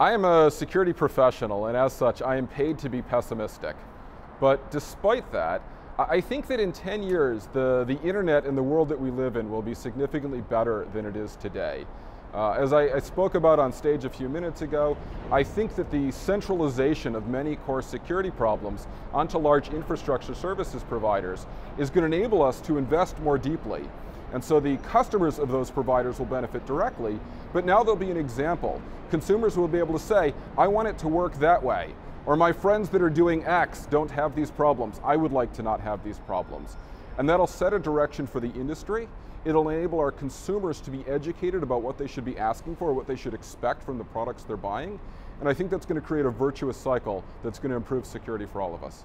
I am a security professional, and as such, I am paid to be pessimistic. But despite that, I think that in 10 years, the, the internet and the world that we live in will be significantly better than it is today. Uh, as I, I, spoke about on stage a few minutes ago, I think that the centralization of many core security problems onto large infrastructure services providers is going to enable us to invest more deeply. And so the customers of those providers will benefit directly, but now there'll be an example. Consumers will be able to say, I want it to work that way. Or my friends that are doing X don't have these problems. I would like to not have these problems. And that'll set a direction for the industry. It'll enable our consumers to be educated about what they should be asking for, what they should expect from the products they're buying. And I think that's going to create a virtuous cycle that's going to improve security for all of us.